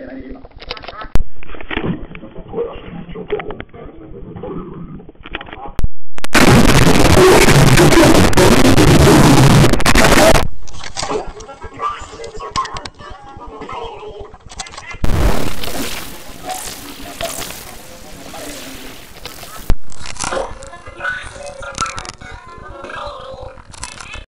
ちょっと待って。